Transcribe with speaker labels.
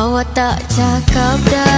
Speaker 1: Awak tak cakap dah